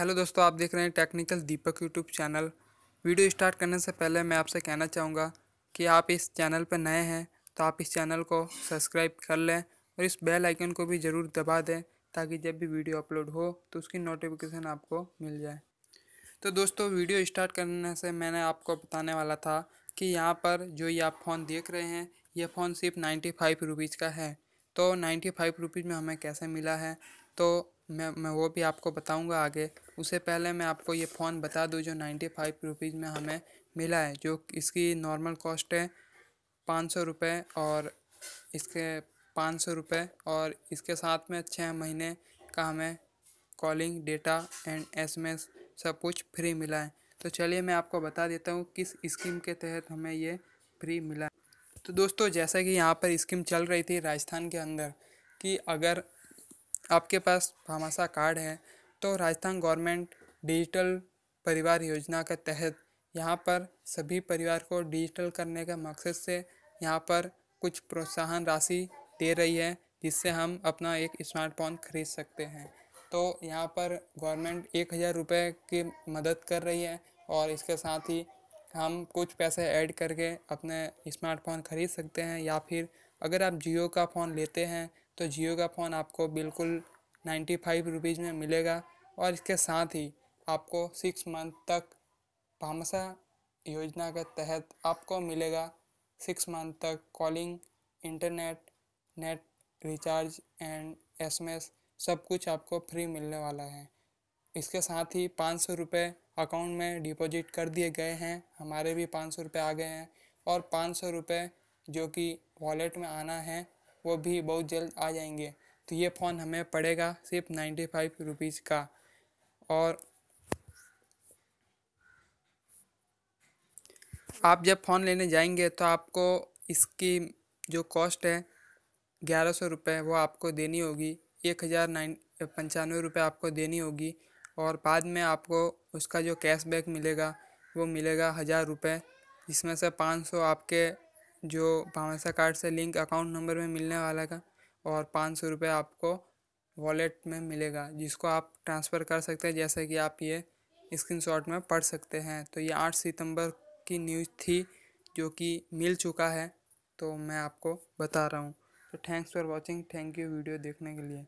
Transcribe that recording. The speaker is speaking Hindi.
हेलो दोस्तों, आप देख रहे हैं technical Deepak YouTube channel. Video start करने से पहले मैं आपसे कहना चाहूँगा कि आप इस चैनल पर नए हैं तो आप इस चैनल को सब्सक्राइब कर लें और इस बेल आइकन को भी ज़रूर दबा दें ताकि जब भी वीडियो अपलोड हो तो उसकी नोटिफिकेशन आपको मिल जाए। तो दोस्तों, वीडियो स्टार्ट करने से मैंने आपको बताने वाला था कि यहाँ पर जो ये आप फ़ोन देख रहे हैं, ये फ़ोन सिर्फ़ नाइन्टी फाइव रुपीज़ का है। तो नाइन्टी फाइव रुपीज़ में हमें कैसे मिला है? तो मैं मैं वो भी आपको बताऊँगा आगे। उससे पहले मैं आपको ये फ़ोन बता दूँ जो नाइन्टी फाइव रुपीज़ में हमें मिला है, जो इसकी नॉर्मल कॉस्ट है पाँच सौ रुपये और इसके पाँच सौ रुपये और इसके साथ में छः महीने का हमें कॉलिंग डेटा एंड एसएमएस सब कुछ फ्री मिला है। तो चलिए मैं आपको बता देता हूँ किस स्कीम के तहत हमें ये फ्री मिला है। तो दोस्तों, जैसा कि यहाँ पर स्कीम चल रही थी राजस्थान के अंदर कि अगर आपके पास भामाशा कार्ड है तो राजस्थान गवर्नमेंट डिजिटल परिवार योजना के तहत यहाँ पर सभी परिवार को डिजिटल करने के मकसद से यहाँ पर कुछ प्रोत्साहन राशि दे रही है, जिससे हम अपना एक स्मार्टफ़ोन खरीद सकते हैं। तो यहाँ पर गवर्नमेंट एक हज़ार रुपये की मदद कर रही है और इसके साथ ही हम कुछ पैसे ऐड करके अपने स्मार्टफ़ोन खरीद सकते हैं या फिर अगर आप जियो का फ़ोन लेते हैं तो जियो का फ़ोन आपको बिल्कुल नाइन्टी फाइव रुपीज़ में मिलेगा और इसके साथ ही आपको सिक्स मंथ तक भामसा योजना के तहत आपको मिलेगा सिक्स मंथ तक calling, internet, net recharge and SMS सब कुछ आपको फ्री मिलने वाला है। इसके साथ ही पाँच सौ रुपये अकाउंट में डिपॉजिट कर दिए गए हैं, हमारे भी पाँच सौ रुपये आ गए हैं और पाँच सौ रुपये जो कि वॉलेट में आना है वो भी बहुत जल्द आ जाएँगे। तो ये फ़ोन हमें पड़ेगा सिर्फ़ नाइन्टी फाइव रुपीज़ का। और आप जब फ़ोन लेने जाएँगे तो आपको इसकी जो कॉस्ट है ग्यारह सौ रुपये वो आपको देनी होगी। एक हज़ार नाइन, पंचानवे रुपये आपको देनी होगी। और बाद में आपको उसका जो कैशबैक मिलेगा वो मिलेगा हज़ार रुपये जिसमें से पाँच सौ आपके जो भामाशा कार्ड से लिंक अकाउंट नंबर में मिलने वाला का और पाँच सौ रुपये आपको वॉलेट में मिलेगा, जिसको आप ट्रांसफ़र कर सकते हैं, जैसे कि आप ये स्क्रीनशॉट में पढ़ सकते हैं। तो ये आठ सितंबर की न्यूज़ थी, जो कि मिल चुका है तो मैं आपको बता रहा हूँ। तो thanks for watching, thank you video देखने के लिए।